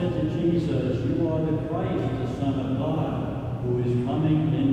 Said to Jesus, You are the Christ, the Son of God, who is coming in.